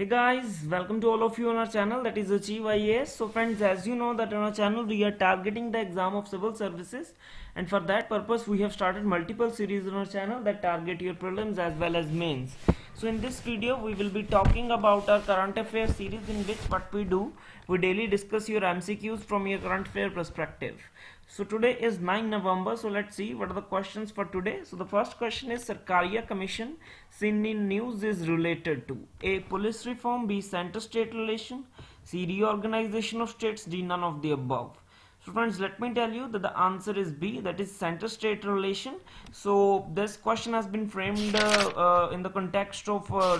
Hey guys, welcome to all of you on our channel that is Achieve IAS. So friends, as you know that on our channel we are targeting the exam of civil services and for that purpose we have started multiple series on our channel that target your prelims as well as mains. So in this video we will be talking about our current affairs series in which what we do, we daily discuss your MCQs from your current affair perspective. So today is 9 November. So let's see what are the questions for today. So the first question is Sarkaria Commission in news is related to A. Police reform B. Center state relation C. Reorganization of states D. None of the above. So friends, let me tell you that the answer is B, that is center-state relation. So this question has been framed uh, uh, in the context of uh,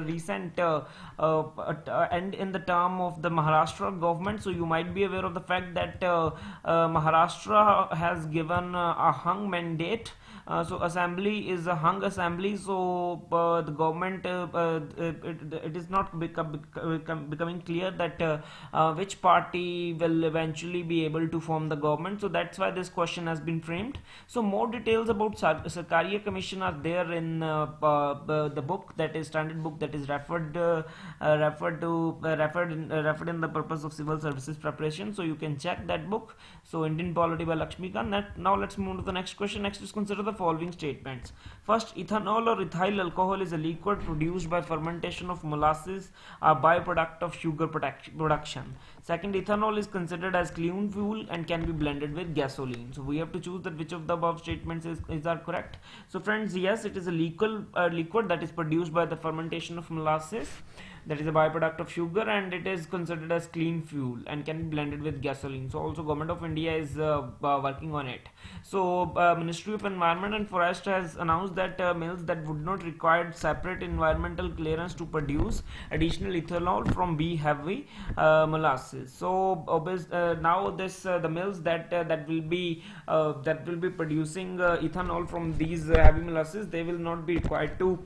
recent uh, uh, and in the term of the Maharashtra government. So you might be aware of the fact that Maharashtra has given a hung mandate uh, so assembly is a hung assembly so uh, the government uh, uh it, it is not become, becoming clear that uh, uh, which party will eventually be able to form the government. So that's why this question has been framed. So more details about Sarkaria Commission are there in the book that is standard book that is referred referred to referred in, referred in the purpose of civil services preparation. So you can check that book. So Indian polity by Laxmikanth. Now let's move to the next question. Next is consider the following statements. First, ethanol or ethyl alcohol is a liquid produced by fermentation of molasses, a byproduct of sugar production. Second, ethanol is considered as clean fuel and can be blended with gasoline. So we have to choose that which of the above statements is, is are correct. So friends, yes, it is a liquid, uh, liquid that is produced by the fermentation of molasses that is a byproduct of sugar and it is considered as clean fuel and can be blended with gasoline. So also government of india is uh, uh, working on it. So uh, ministry of environment and forest has announced that uh, mills that would not require separate environmental clearance to produce additional ethanol from b heavy uh, molasses. So now this the mills that that will be that will be producing ethanol from these heavy molasses they will not be required to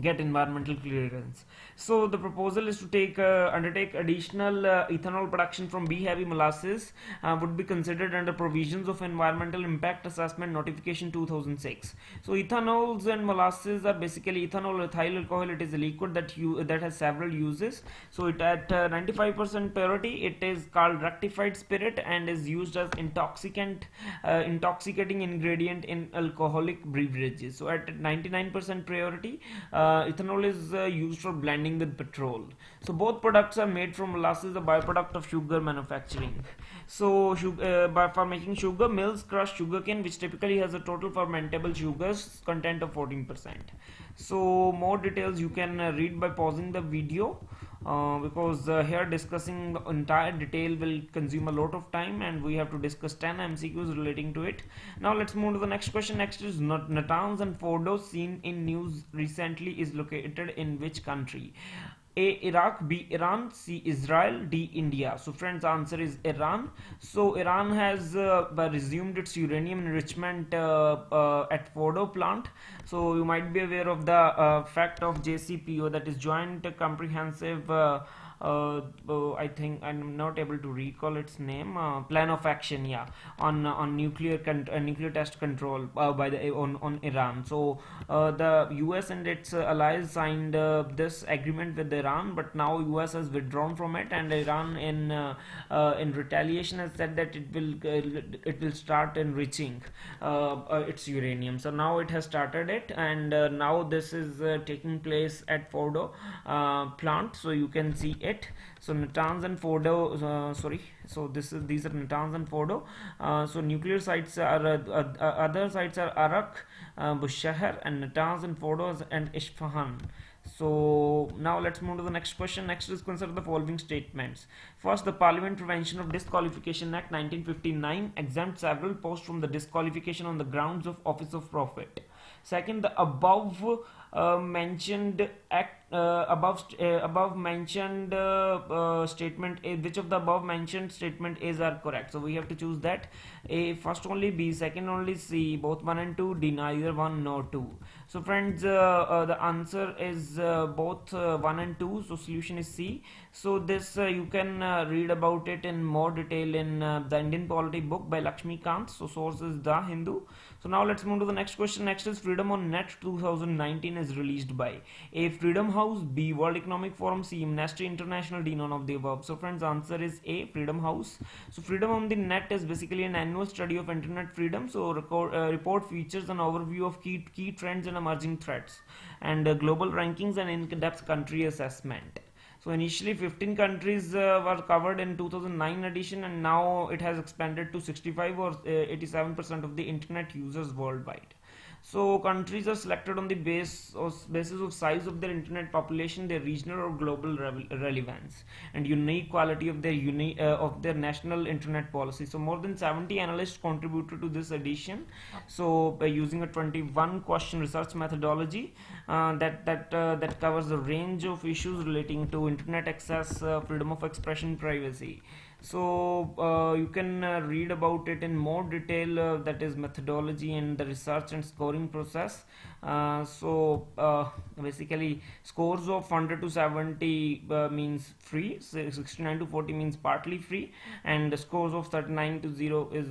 get environmental clearance. So the proposal is to take uh, undertake additional uh, ethanol production from B heavy molasses uh, would be considered under provisions of environmental impact assessment notification 2006 so ethanols and molasses are basically ethanol or ethyl alcohol. It is a liquid that you that has several uses. So it at 95% uh, purity it is called rectified spirit and is used as intoxicant uh, intoxicating ingredient in alcoholic beverages. So at 99% purity uh, ethanol is used for blending with petrol. So both products are made from molasses, a byproduct of sugar manufacturing. So uh, by, for making sugar, mills crush sugarcane which typically has a total fermentable sugars content of 14%. So more details you can uh, read by pausing the video. Uh, because uh, here discussing the entire detail will consume a lot of time and we have to discuss 10 MCQs relating to it. Now let's move to the next question. Next is Natanz and Fordo seen in news recently is located in which country? A. Iraq, B. Iran, C. Israel, D. India. So friends, answer is Iran. So Iran has uh, resumed its uranium enrichment uh, uh, at Fordo plant. So you might be aware of the uh, fact of JCPO that is Joint Comprehensive uh, uh, uh, I think I'm not able to recall its name. Uh, plan of action, yeah, on on nuclear uh, nuclear test control uh, by the on on Iran. So uh, the U.S. and its allies signed this agreement with Iran, but now U.S. has withdrawn from it, and Iran in in retaliation has said that it will it will start enriching its uranium. So now it has started it, and now this is taking place at Fordo plant. So you can see it so Natanz and Fordo uh, sorry. So this is these are Natanz and Fordo. Uh, so nuclear sites are uh, uh other sites are Arak uh, Bushehr and Natanz and Fordo and Isfahan. So now let's move to the next question. Next is consider the following statements. First the parliament prevention of disqualification act 1959 exempts several posts from the disqualification on the grounds of office of profit second the above uh, mentioned act uh, above uh, above mentioned statement which of the above mentioned statement is are correct. So we have to choose that. A first only b second only c both one and two d neither one nor two. So friends uh, uh, the answer is uh, both 1 and 2 so solution is C. So this you can read about it in more detail in the Indian polity book by Laxmikanth. So source is the Hindu. So now let's move to the next question. Next is freedom on net 2019 is released by a freedom house House, B. World Economic Forum, C. Amnesty International, D. None of the above. So friends, answer is A. Freedom House. So Freedom on the Net is basically an annual study of internet freedom. So record, uh, report features an overview of key key trends and emerging threats, and uh, global rankings and in-depth country assessment. So initially 15 countries uh, were covered in 2009 edition and now it has expanded to 65 or 87% uh, of the internet users worldwide. So countries are selected on the base of, basis of size of their internet population, their regional or global re relevance, and unique quality of their uni uh, of their national internet policy. So more than 70 analysts contributed to this edition. So by using a 21 question research methodology uh, that that uh, that covers a range of issues relating to internet access, uh, freedom of expression, privacy so uh, you can uh, read about it in more detail uh, that is methodology and the research and scoring process uh, so uh, basically scores of 100 to 70 uh, means free 69 to 40 means partly free and the scores of 39 to 0 is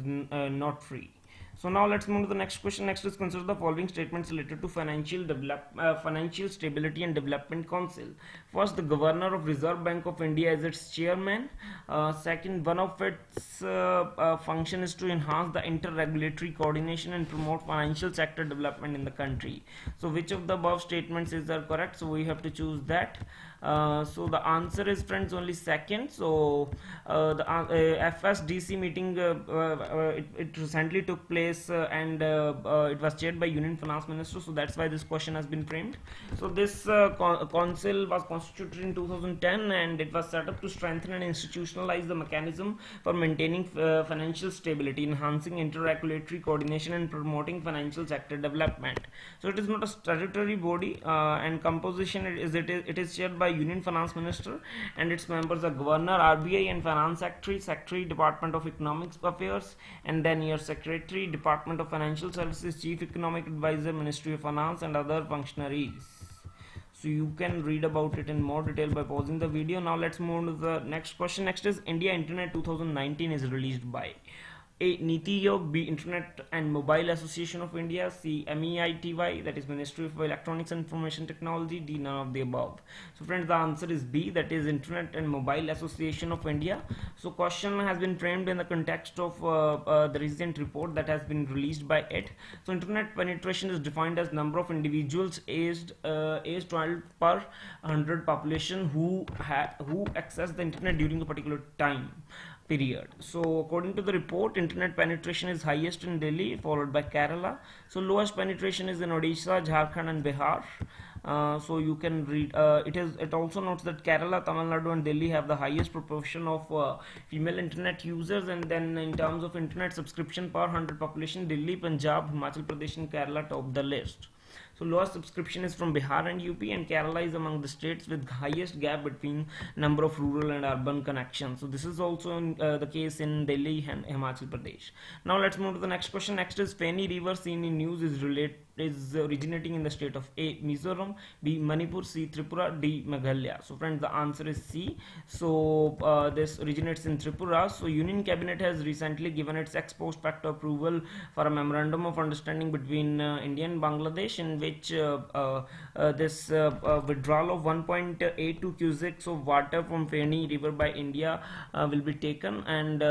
not free so now let's move to the next question. Next is consider the following statements related to financial develop, uh, financial stability and development council. First, the governor of Reserve Bank of India is its chairman. Uh, second, one of its uh, uh function is to enhance the inter-regulatory coordination and promote financial sector development in the country. So which of the above statements is are correct? So we have to choose that. Uh, so the answer is friends only second so uh, the uh, FSDC meeting uh, uh, it, it, recently took place and it was chaired by Union Finance Minister so that's why this question has been framed so this council was constituted in 2010 and it was set up to strengthen and institutionalize the mechanism for maintaining uh, financial stability enhancing inter-regulatory coordination and promoting financial sector development so it is not a statutory body uh, and composition it is it is, it is chaired by Union Finance Minister and its members are Governor, RBI and Finance Secretary, Secretary, Department of Economic Affairs and then your Secretary, Department of Financial Services, Chief Economic Advisor, Ministry of Finance and other functionaries. So you can read about it in more detail by pausing the video. Now let's move on to the next question. Next is India Internet 2019 is released by a Niti B Internet and Mobile Association of India, C MEITY, that is Ministry of Electronics and Information Technology, D none of the above. So friends, the answer is B, that is Internet and Mobile Association of India. So question has been framed in the context of uh, uh, the recent report that has been released by it. So internet penetration is defined as number of individuals aged uh, aged 12 per 100 population who who access the internet during a particular time period. So according to the report, internet penetration is highest in Delhi, followed by Kerala. So lowest penetration is in Odisha, Jharkhand, and Bihar. Uh, so you can read. Uh, it is. It also notes that Kerala, Tamil Nadu, and Delhi have the highest proportion of uh, female internet users, and then in terms of internet subscription per hundred population, Delhi, Punjab, Himachal Pradesh, and Kerala top the list. So lowest subscription is from Bihar and UP and Kerala is among the states with highest gap between number of rural and urban connections. So this is also in, uh, the case in Delhi and Himachal Pradesh. Now let's move to the next question. Next is Feni River seen in news is related is originating in the state of A. Mizoram, B. Manipur, C. Tripura, D. Meghalaya. So friends, the answer is C. So uh, this originates in Tripura. So Union Cabinet has recently given its ex post facto approval for a memorandum of understanding between uh, India and Bangladesh in which uh, uh, uh this uh, withdrawal of 1.82 cusecs of water from Feni River by India will be taken and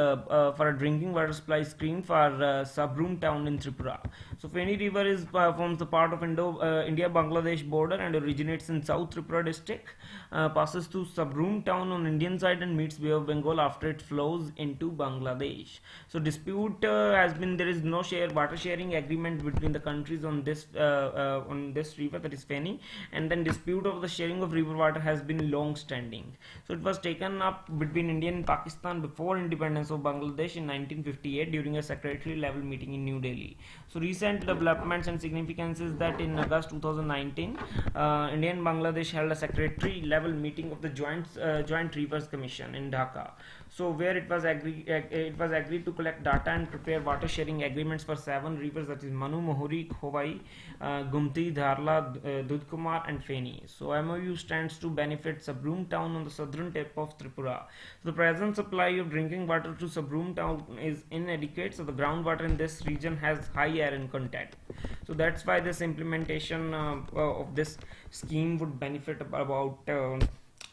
for a drinking water supply scheme for Sabroom town in Tripura. So Feni River is forms the part of Indo, uh, India-Bangladesh border and originates in South Tripura district, uh, passes through Sabroom town on Indian side and meets Bay of Bengal after it flows into Bangladesh. So dispute uh, has been there is no share water sharing agreement between the countries on this on this river that is Feni, and then dispute of the sharing of river water has been long standing. So it was taken up between India and Pakistan before independence of Bangladesh in 1958 during a secretary level meeting in New Delhi. So recent developments and significant significance is that in August 2019, uh, India and Bangladesh held a secretary level meeting of the Joint uh, Joint Rivers Commission in Dhaka. So where it was agreed it was agreed to collect data and prepare water sharing agreements for seven rivers that is Manu, Mohuri, Khowai, uh, Gumti, Dharla, uh, Dudhkumar and Feni. So MOU stands to benefit Sabroom town on the southern tip of Tripura. So the present supply of drinking water to Sabroom town is inadequate so the groundwater in this region has high iron content. So that's why this implementation uh, of this scheme would benefit about uh,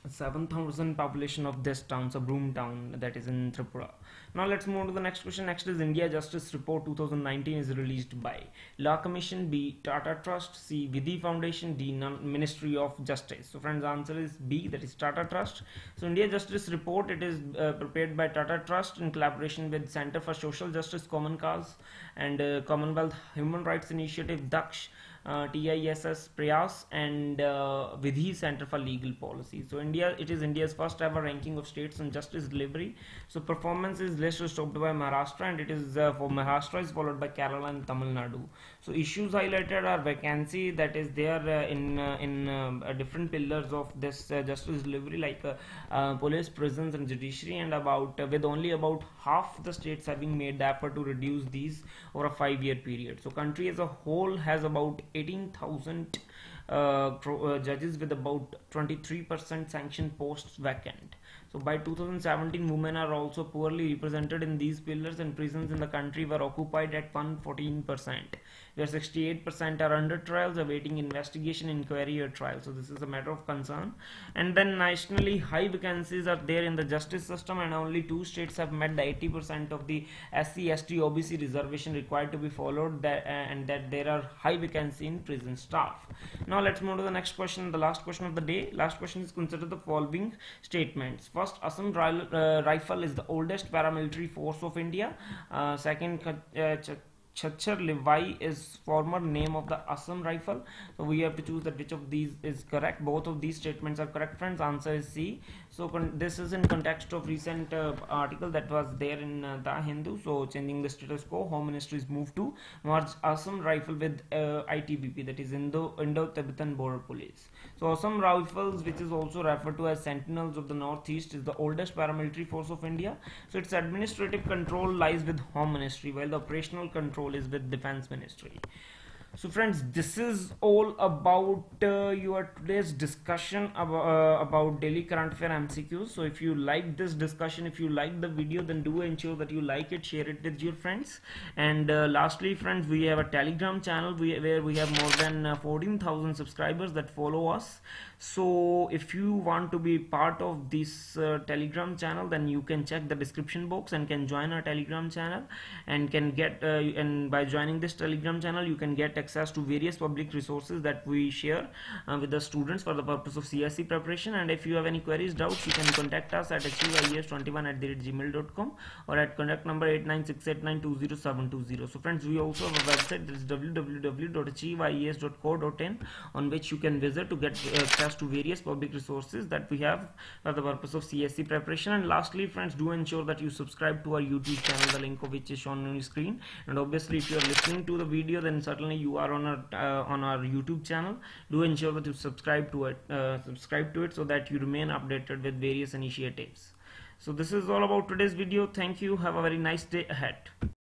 7000 population of this town Sabroom town that is in Tripura. Now let's move to the next question. Next is India Justice Report 2019 is released by Law Commission B Tata Trust C Vidhi Foundation D Ministry of Justice. So friends answer is B that is Tata Trust. So India Justice Report it is uh, prepared by Tata Trust in collaboration with Center for Social Justice Common Cause and uh, Commonwealth Human Rights Initiative Daksh uh, TISS Prayas and uh, Vidhi Center for Legal Policy. So India, it is India's first ever ranking of states on justice delivery. So performance is listed topped by Maharashtra and it is uh, for Maharashtra is followed by Kerala and Tamil Nadu. So issues highlighted are vacancy that is there uh, in uh, in uh, different pillars of this justice delivery like police, prisons and judiciary and about with only about half the states having made the effort to reduce these over a five year period. So country as a whole has about 18,000 uh, uh, judges with about 23% sanction posts vacant. So by 2017, women are also poorly represented in these pillars and prisons in the country were occupied at 114%, where 68% are under trials awaiting investigation, inquiry or trial. So this is a matter of concern. And then nationally, high vacancies are there in the justice system and only two states have met the 80% of the SC, ST, OBC reservation required to be followed that, uh, and that there are high vacancy in prison staff. Now let's move to the next question, the last question of the day. Last question is consider the following statements. First, Assam uh, Rifle is the oldest paramilitary force of India. Uh, second, uh, Cachar Levy is former name of the Assam rifle. So we have to choose that which of these is correct. Both of these statements are correct friends. Answer is C. So this is in context of recent uh, article that was there in uh, the Hindu. So changing the status quo, Home Ministry is moved to merge Assam rifle with uh, ITBP that is Indo Indo-Tibetan Border Police. So Assam Rifles which is also referred to as Sentinels of the Northeast is the oldest paramilitary force of India. So its administrative control lies with Home Ministry while the operational control role is with defense ministry so friends this is all about uh, your today's discussion about, uh, about daily current affair mcqs so if you like this discussion if you like the video then do ensure that you like it share it with your friends. And uh, lastly friends we have a telegram channel where we have more than uh, 14,000 subscribers that follow us. So if you want to be part of this uh, telegram channel then you can check the description box and can join our telegram channel. And can get uh, and by joining this telegram channel you can get access to various public resources that we share uh, with the students for the purpose of CSE preparation. And if you have any queries doubts you can contact us at achieveias21 at the gmail.com or at contact number 89689207720 so friends we also have a website that is www.achieveias.co.in on which you can visit to get access access to various public resources that we have for the purpose of CSE preparation. And lastly friends do ensure that you subscribe to our YouTube channel. The link of which is shown on your screen. And obviously if you are listening to the video then certainly you are on our uh, on our YouTube channel do ensure that you subscribe to it uh, subscribe to it so that you remain updated with various initiatives. So this is all about today's video. Thank you. Have a very nice day ahead